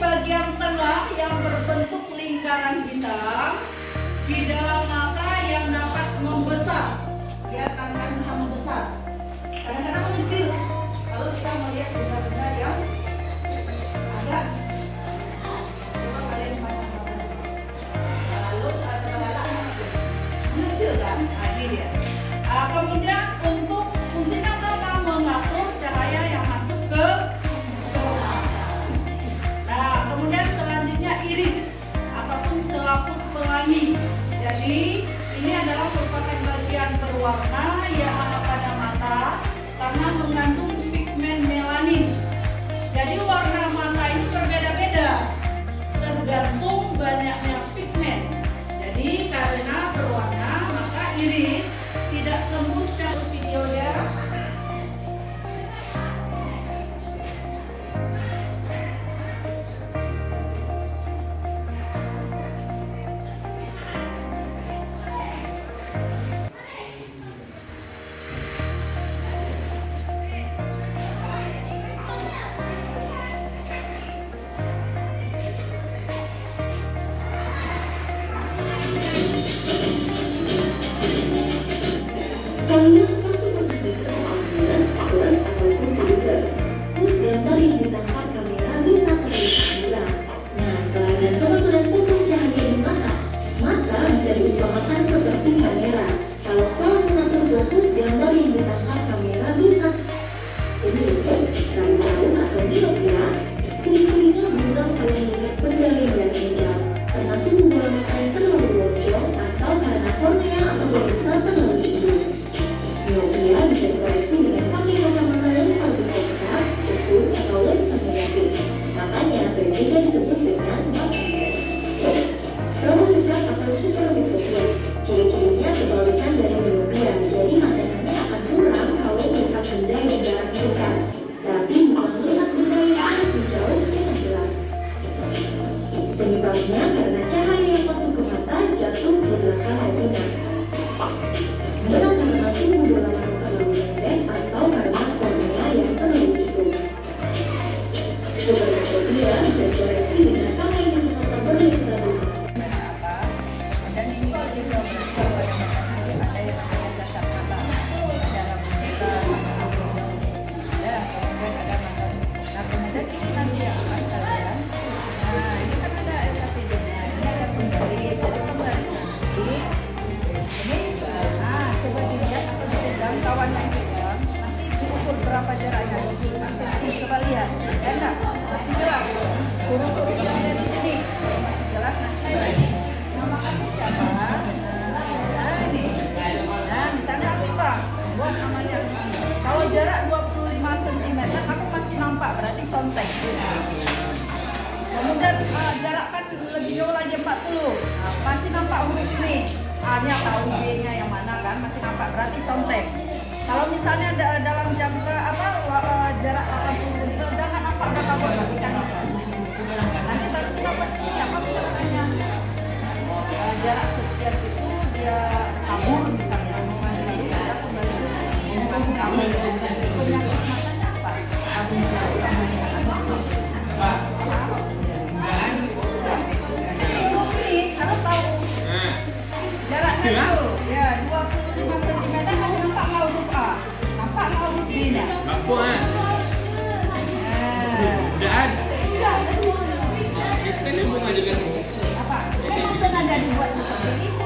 bagian tengah yang berbentuk lingkaran hitam di dalam mata yang dapat membesar ya tangan bisa membesar karena kadang mengecil kalau kita melihat besar-besar yang agak kalian pandang lalu ada mengecil kan nah, ah, kemudian jarakkan lebih jauh lagi 40 nah, masih nampak huruf nih A nya atau B nya yang mana kan masih nampak. Berarti contek. Kalau misalnya da dalam jangka apa jarak 80 udah kan nampak berapa buat kan nanti baru kita buat di sini apa putarannya eh, jarak setiap itu dia tabur Bisa nih